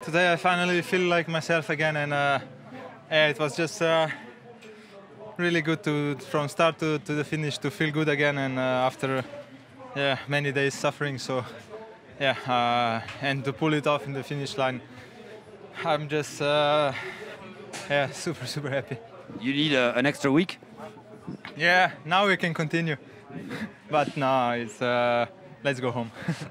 Today I finally feel like myself again, and uh, it was just uh, really good to from start to, to the finish to feel good again, and uh, after yeah many days suffering, so yeah, uh, and to pull it off in the finish line, I'm just uh, yeah super super happy. You need uh, an extra week. Yeah, now we can continue, but now it's let's go home.